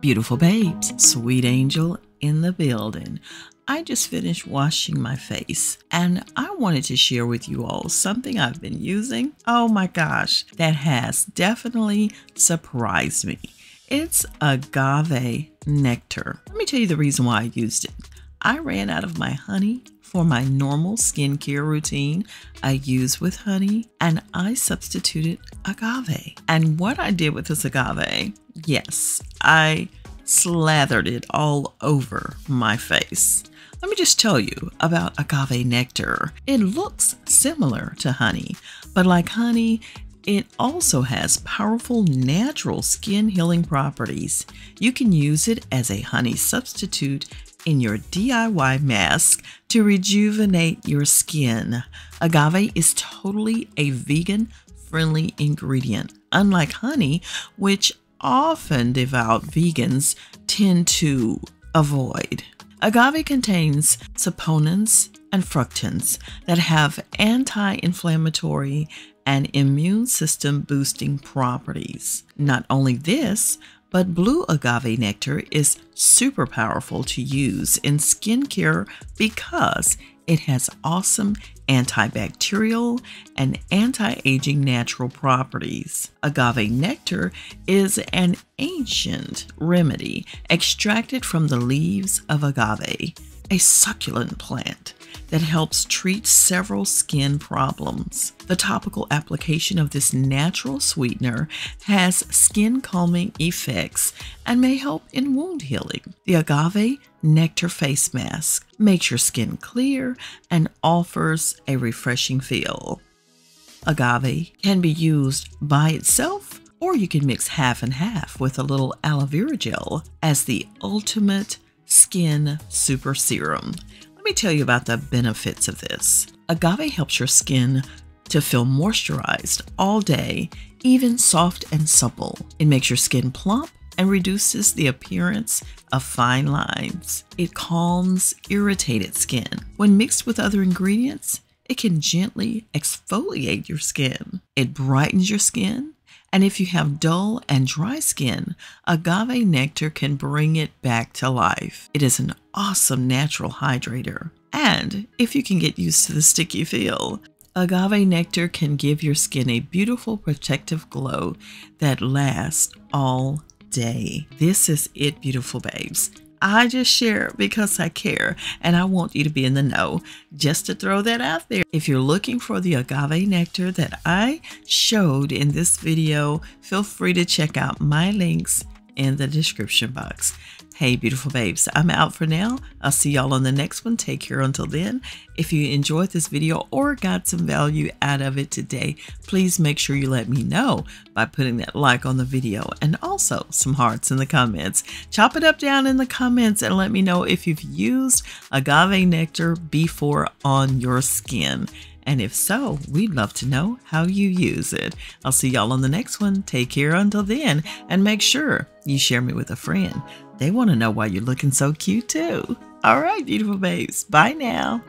Beautiful babes, sweet angel in the building. I just finished washing my face and I wanted to share with you all something I've been using. Oh my gosh, that has definitely surprised me. It's agave nectar. Let me tell you the reason why I used it. I ran out of my honey for my normal skincare routine I use with honey and I substituted agave. And what I did with this agave, yes, I slathered it all over my face. Let me just tell you about agave nectar. It looks similar to honey, but like honey, it also has powerful natural skin healing properties. You can use it as a honey substitute in your DIY mask to rejuvenate your skin. Agave is totally a vegan friendly ingredient, unlike honey, which often devout vegans tend to avoid. Agave contains saponins and fructans that have anti inflammatory and immune system boosting properties. Not only this, but blue agave nectar is super powerful to use in skincare because it has awesome antibacterial and anti aging natural properties. Agave nectar is an ancient remedy extracted from the leaves of agave, a succulent plant that helps treat several skin problems. The topical application of this natural sweetener has skin calming effects and may help in wound healing. The agave nectar face mask makes your skin clear and offers a refreshing feel. Agave can be used by itself or you can mix half and half with a little aloe vera gel as the ultimate skin super serum. Let me tell you about the benefits of this. Agave helps your skin to feel moisturized all day, even soft and supple. It makes your skin plump and reduces the appearance of fine lines. It calms irritated skin. When mixed with other ingredients, it can gently exfoliate your skin. It brightens your skin and if you have dull and dry skin, agave nectar can bring it back to life. It is an awesome natural hydrator. And if you can get used to the sticky feel, agave nectar can give your skin a beautiful protective glow that lasts all day. This is it, beautiful babes. I just share because I care and I want you to be in the know. Just to throw that out there. If you're looking for the agave nectar that I showed in this video, feel free to check out my links in the description box. Hey, beautiful babes, I'm out for now. I'll see y'all on the next one. Take care until then. If you enjoyed this video or got some value out of it today, please make sure you let me know by putting that like on the video and also some hearts in the comments. Chop it up down in the comments and let me know if you've used agave nectar before on your skin. And if so, we'd love to know how you use it. I'll see y'all on the next one. Take care until then, and make sure you share me with a friend. They want to know why you're looking so cute too. All right, beautiful babes. Bye now.